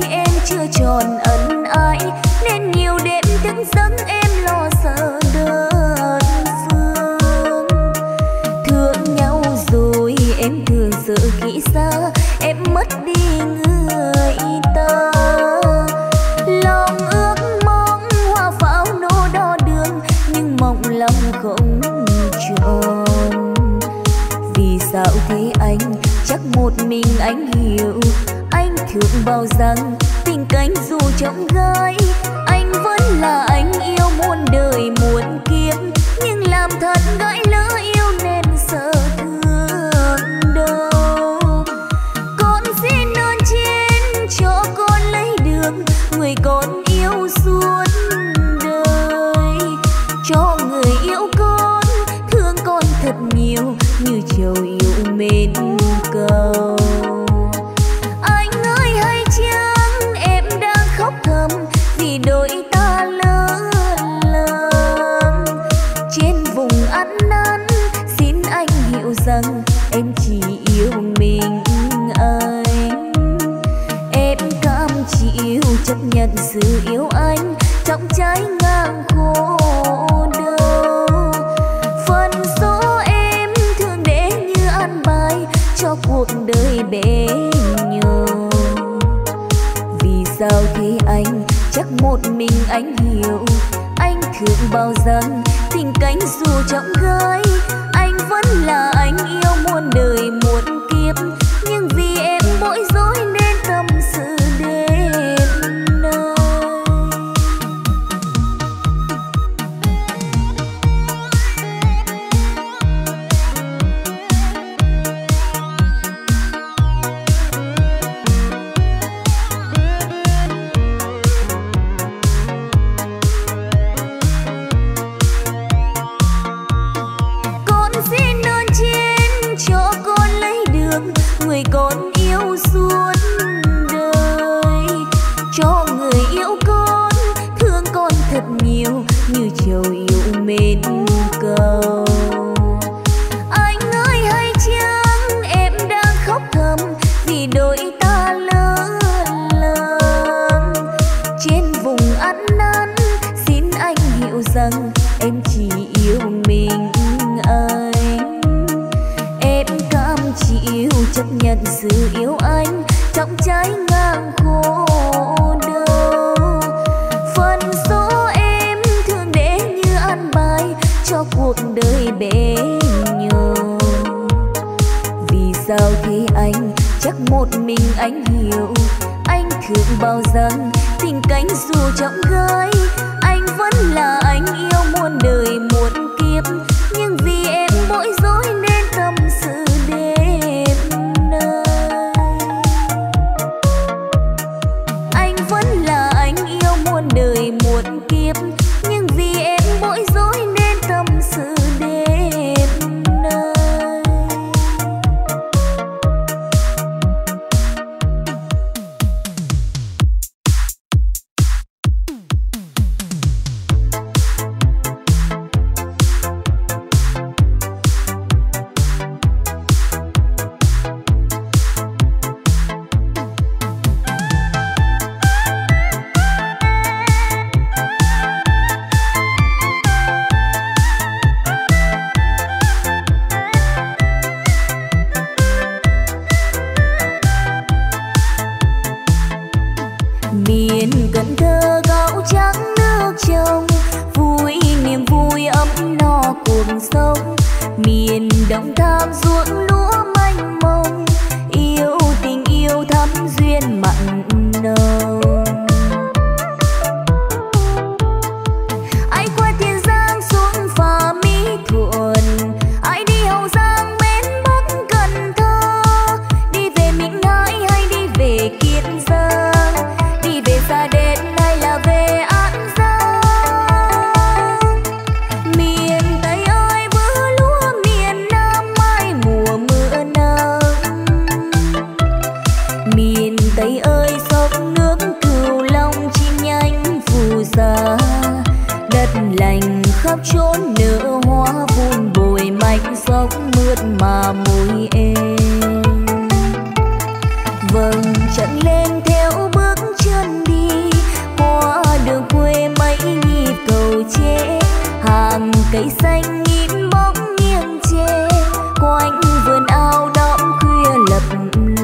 thấy em chưa tròn ân ái, nên nhiều đêm thức giấc em lo sợ đơn dương thương nhau rồi em thường sợ khi thương bao rằng tình cánh dù trông gai bao giờ. Tình cánh dù trọng gương ăn năn xin anh hiểu rằng em chỉ yêu mình anh. Em cam chịu chấp nhận sự yêu anh trong trái ngang khô đau. Phần số em thương để như an bài cho cuộc đời bể nhường vì sao thế anh chắc một mình anh hiểu thương bao dân tình cánh dù trọng gái anh vẫn là anh yêu muôn đời muôn kiếp. Nhưng vì em mỗi giờ chê hàng cây xanh nhìn bóng nghiêng che. Quanh vườn ao đọng khuya lập lờ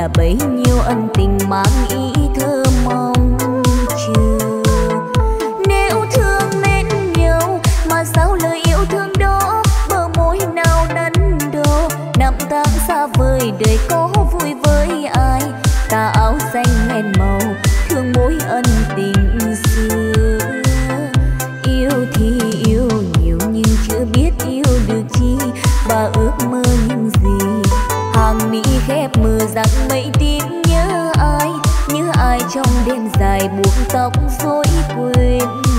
là bấy nhiêu ân tình mang ý thơ. đêm dài buông tóc rối quên.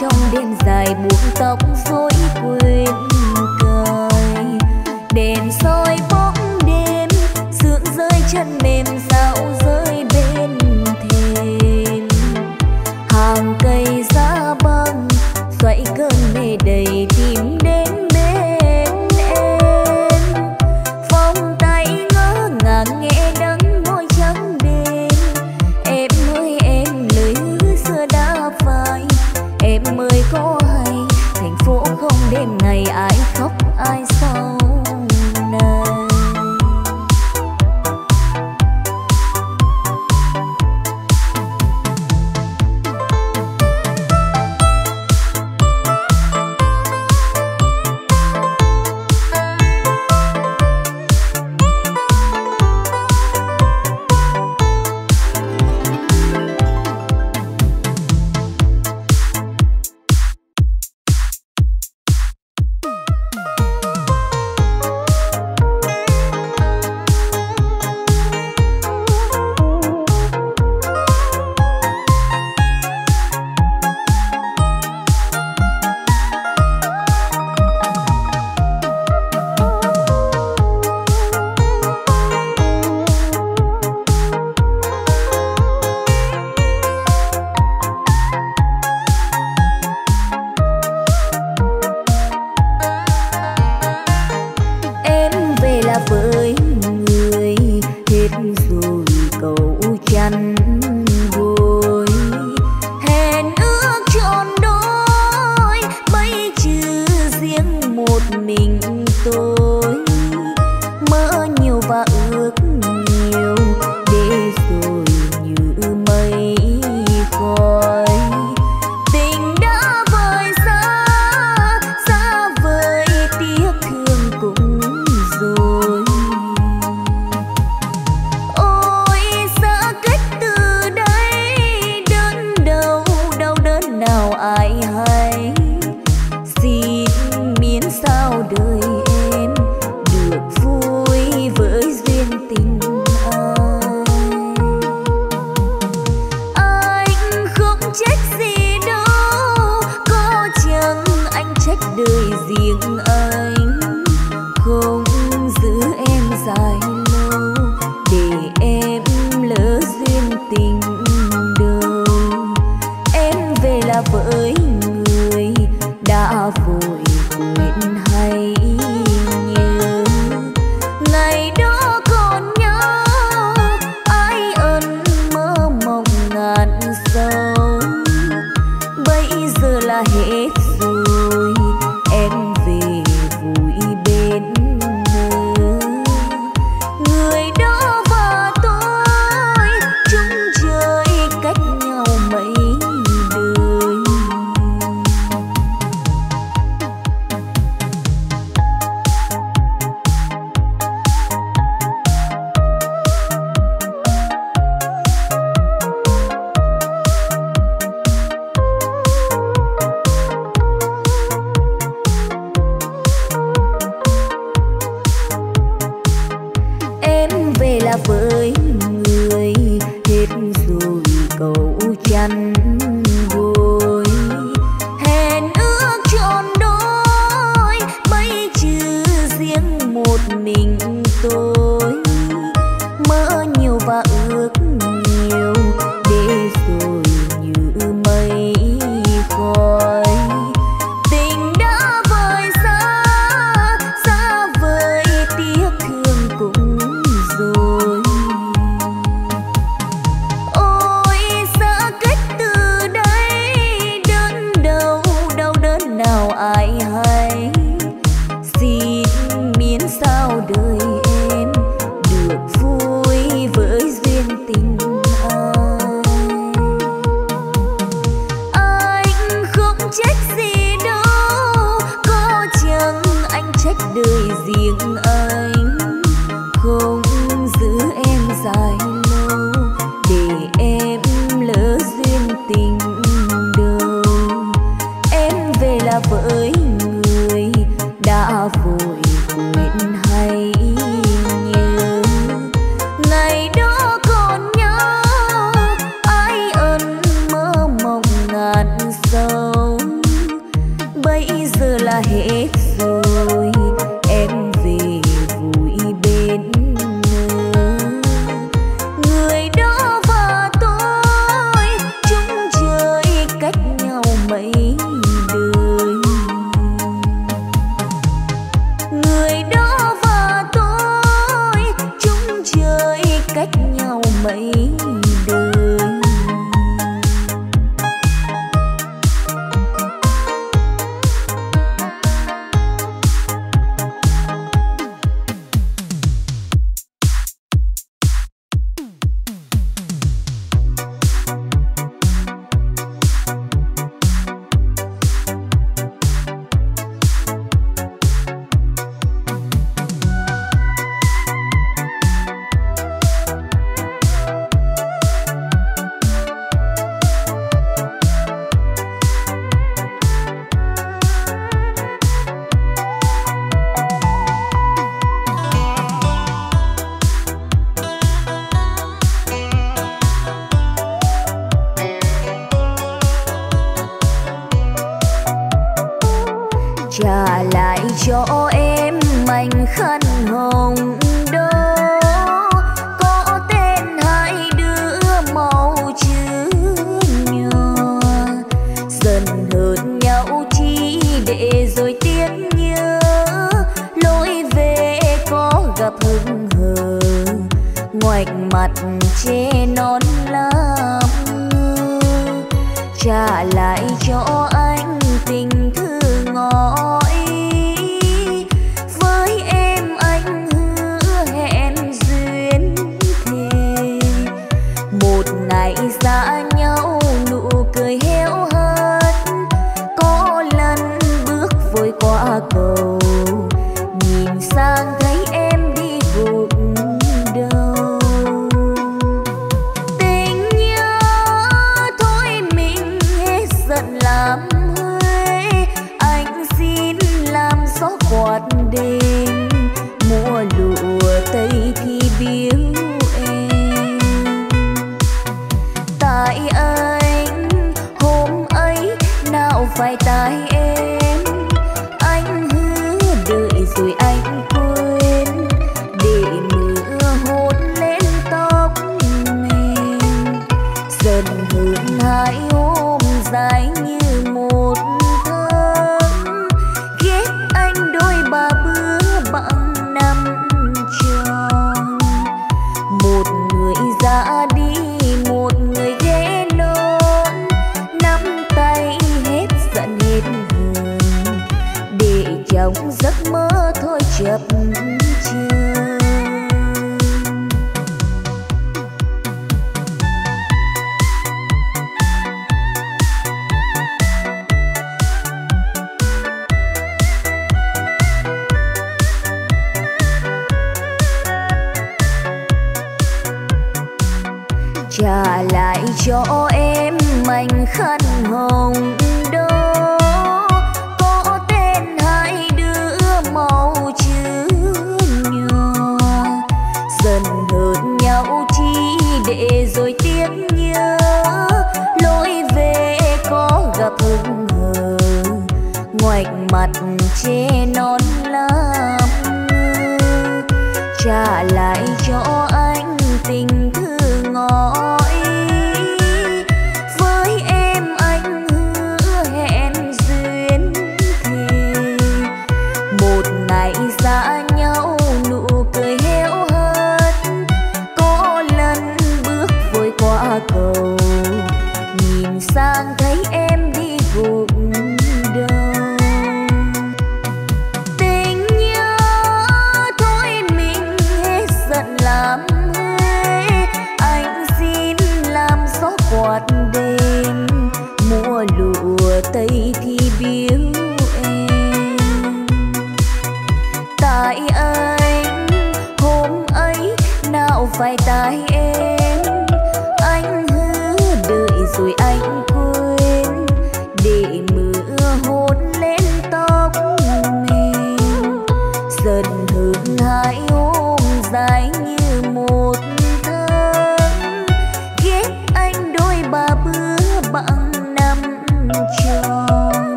Trong đêm dài buông tóc rối quên. đời riêng anh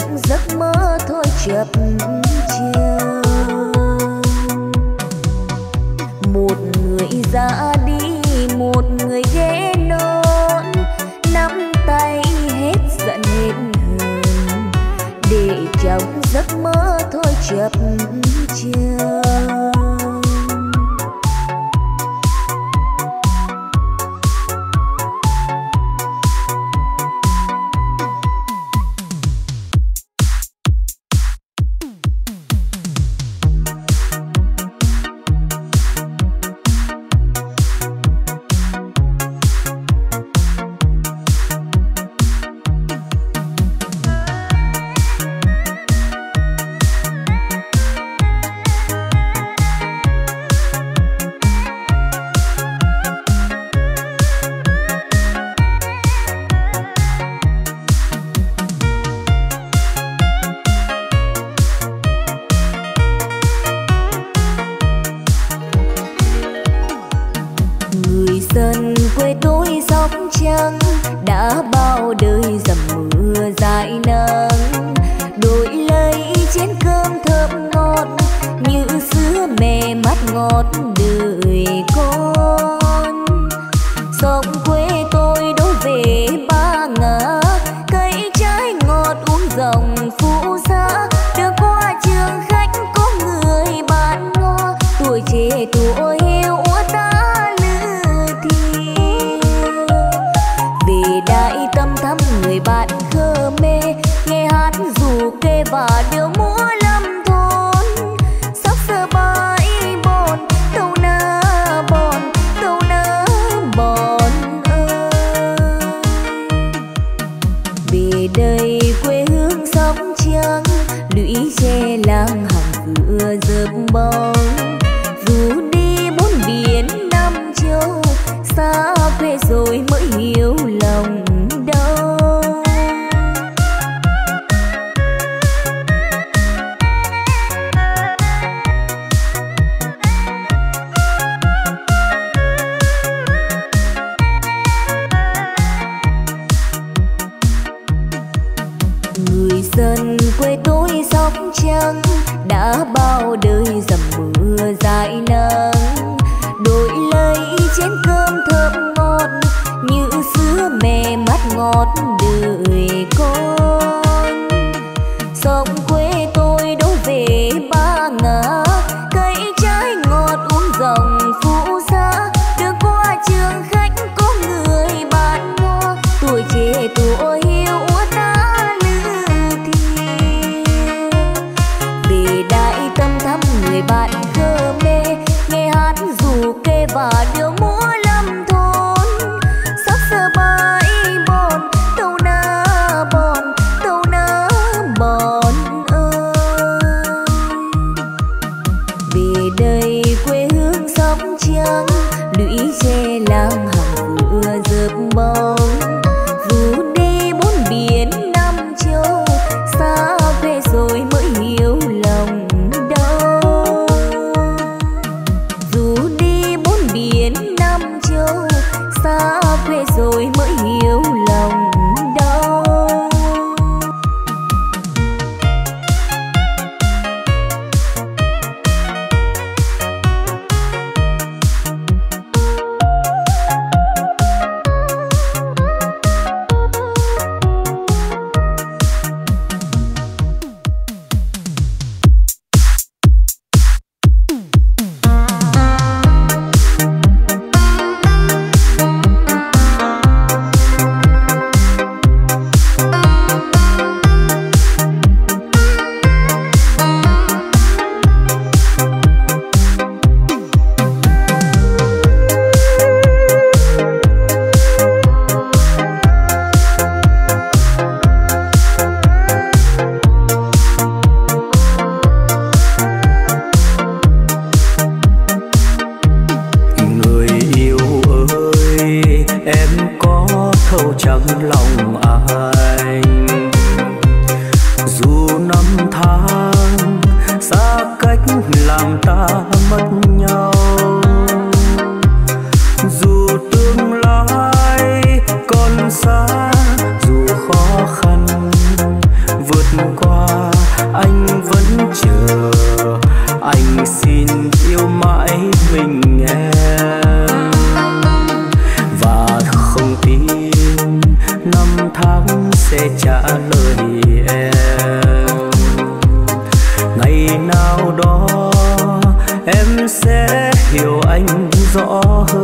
lòng giấc mơ thôi chập chiều một người ra đi, một người ghé non nắm tay hết giận hết hờn. Để trong giấc mơ thôi chập sơn quê tôi sóc trăng đã bao đời dầm mưa dài nắng. Đổi lấy chén cơm thơm ngon, như sữa mẹ mắt ngọt đời con. Sông anh vẫn chờ. Anh xin yêu mãi mình em. Và không tin năm tháng sẽ trả lời em. Ngày nào đó em sẽ hiểu anh rõ hơn.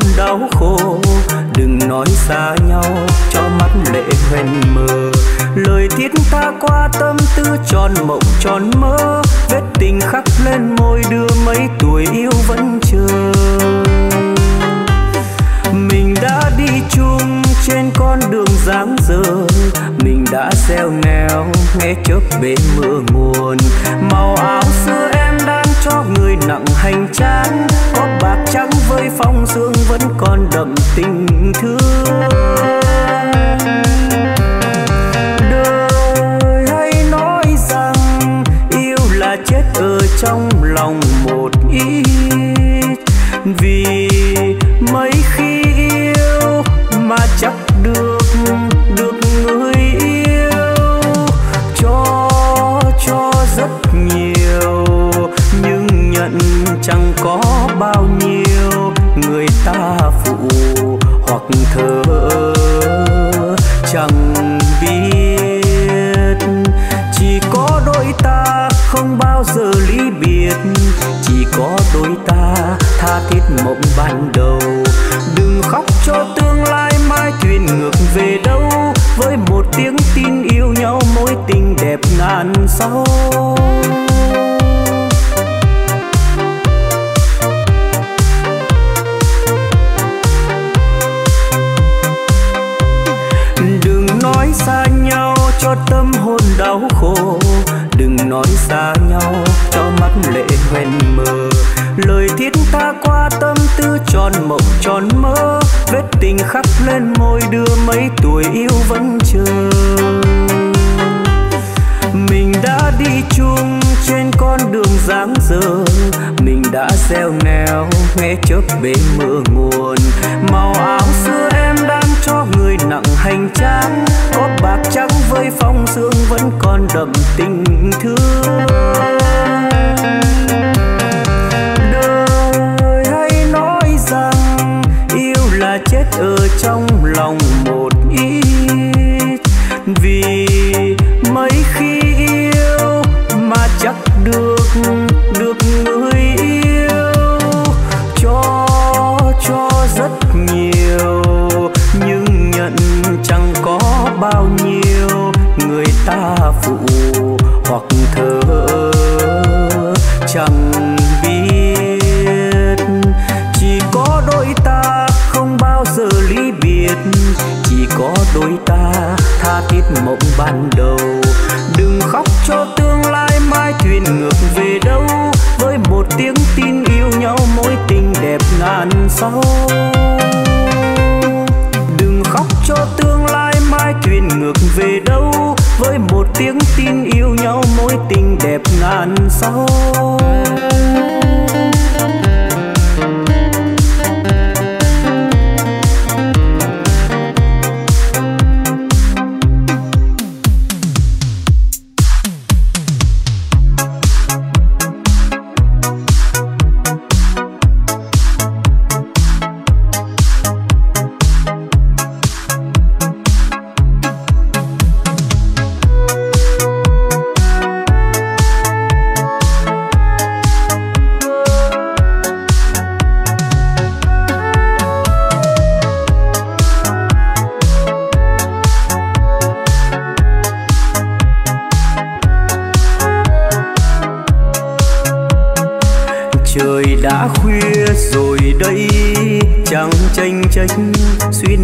chốn đau khổ. Đừng nói xa nhau, cho mắt lệ hoen mờ lời thiết tha qua tâm tư tròn mộng tròn mơ. Vết tình khắc lên môi đưa mấy tuổi yêu vẫn chờ. Mình đã đi chung trên con đường dáng dở. Mình đã xeo nèo nghe chớp bể mưa nguồn. Màu áo xưa cho người nặng hành trang có bạc trắng với phong sương vẫn còn đậm tình thương. Đời hay nói rằng yêu là chết ở trong lòng một ít. Vì mấy khi yêu mà chắc chẳng có bao nhiêu người ta phụ hoặc thơ chẳng biết, chỉ có đôi ta không bao giờ ly biệt. Chỉ có đôi ta tha thiết mộng ban đầu. Đừng khóc cho tương lai mai thuyền ngược về đâu. Với một tiếng tin yêu nhau mối tình đẹp ngàn sau. Cho tâm hồn đau khổ. Đừng nói xa nhau, cho mắt lệ hoen mờ lời thiết tha qua tâm tư tròn mộng, tròn mơ. Vết tình khắc lên môi đưa mấy tuổi yêu vẫn chờ. Mình đã đi chung trên con đường dáng dở. Mình đã gieo neo nghe chớp bên mưa nguồn. Màu áo xưa cho người nặng hành trang. Có bạc trắng với phong sương vẫn còn đậm tình thương. Đời hay nói rằng yêu là chết ở trong lòng một ít. Vì tiếng tin yêu nhau mối tình đẹp ngàn sâu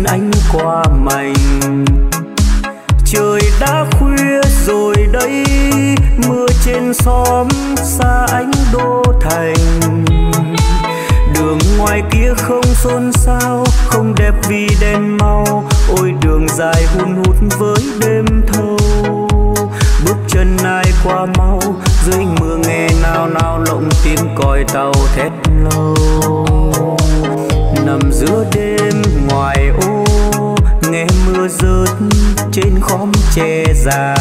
anh qua mày. Reza.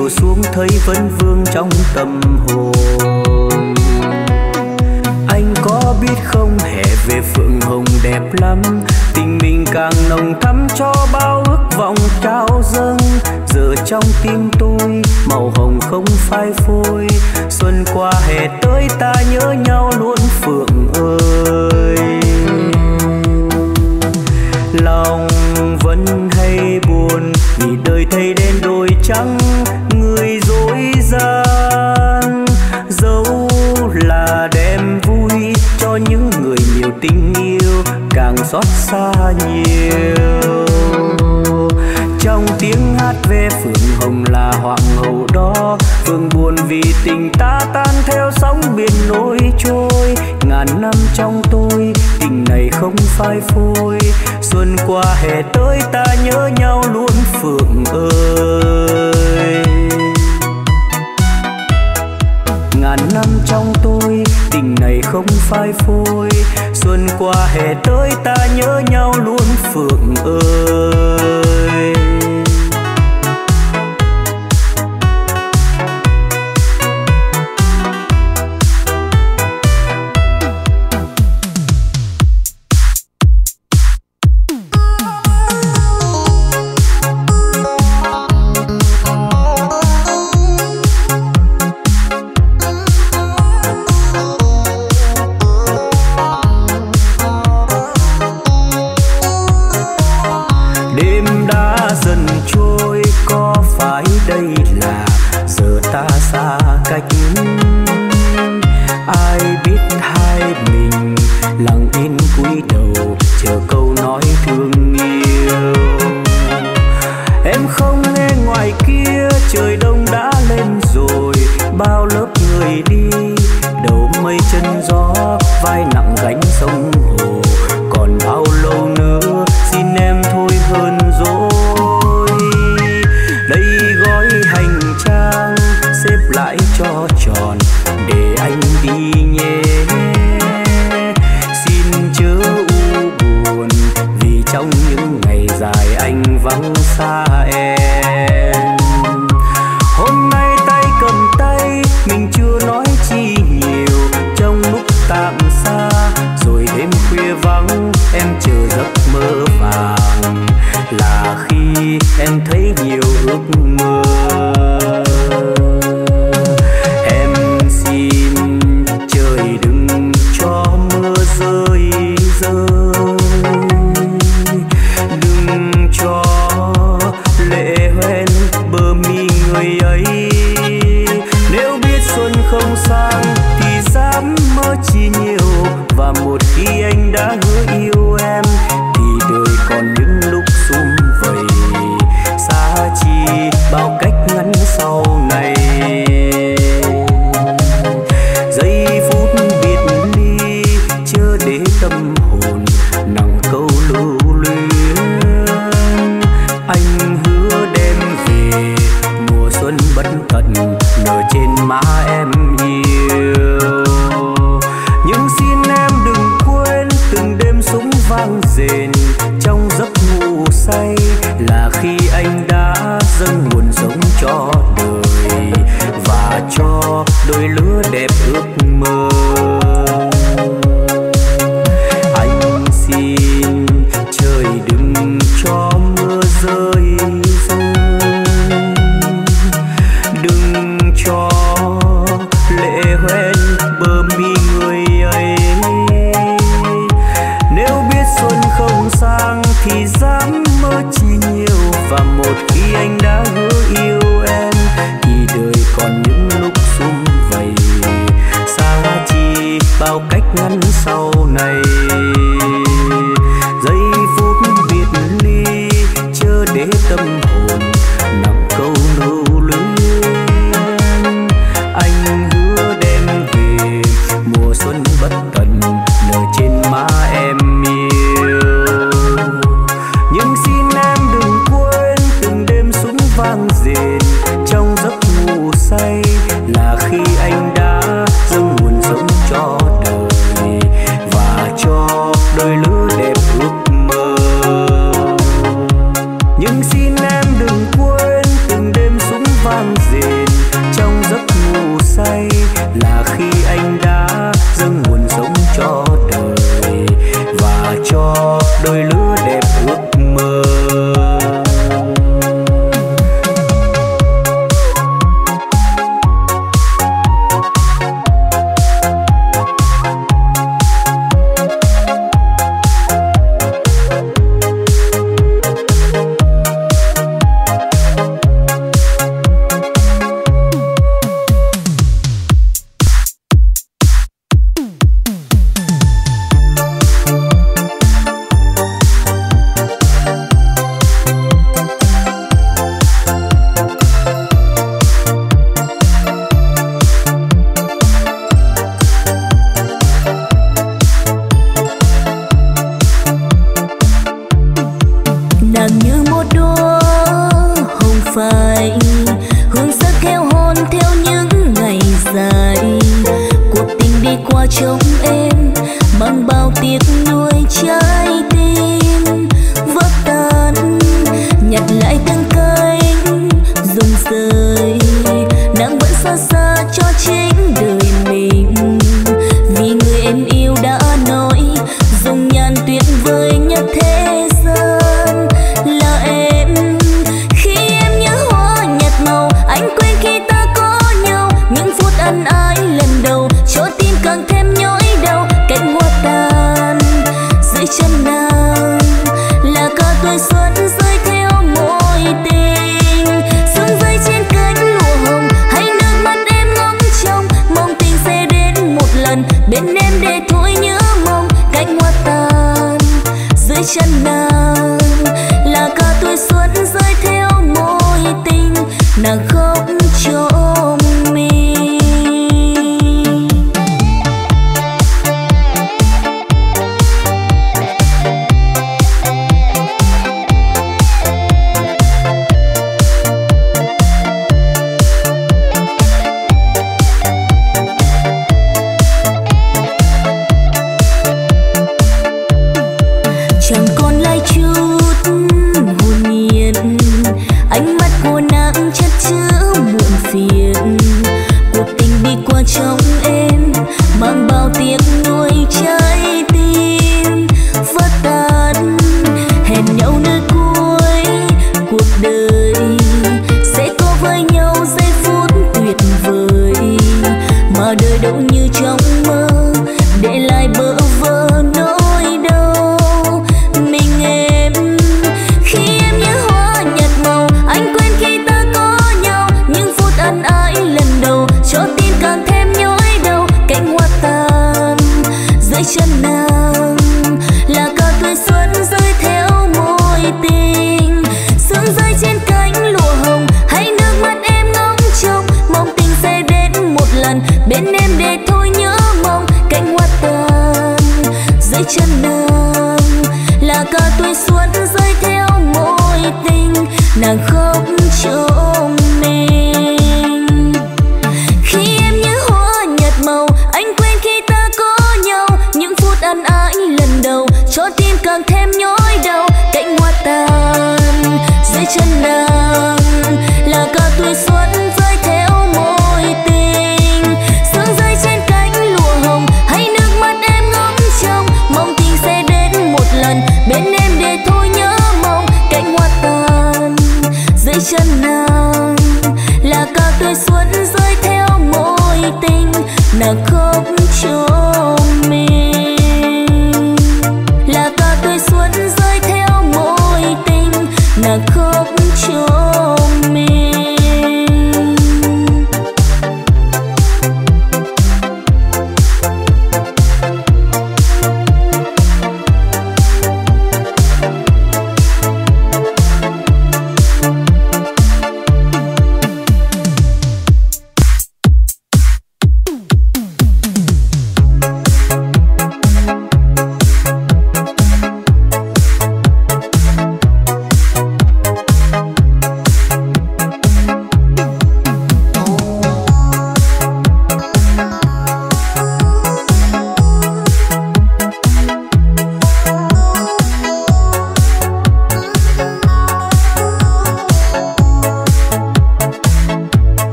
chiều xuống thấy vấn vương trong tâm hồn. Anh có biết không, hè về phượng hồng đẹp lắm. Tình mình càng nồng thắm cho bao ước vọng trao dâng. Giờ trong tim tôi, màu hồng không phai phôi. Xuân qua hè tới ta nhớ nhau luôn, phượng ơi. Lòng vẫn hay buồn, vì đời thay đen đôi trắng gian, dẫu là đem vui cho những người nhiều tình yêu càng xót xa nhiều. Trong tiếng hát về phượng hồng là hoàng hậu đó phương buồn vì tình ta tan theo sóng biển nổi trôi. Ngàn năm trong tôi, tình này không phai phôi. Xuân qua hè tới ta nhớ nhau luôn, phượng ơi. Năm trong tôi, tình này không phai phôi. Xuân qua hè tới ta nhớ nhau luôn, phượng ơi.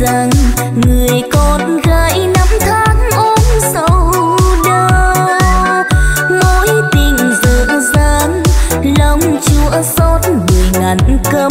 Rằng người con gái năm tháng ốm sâu đau mối tình dở dang, lòng chúa xót mười ngàn câm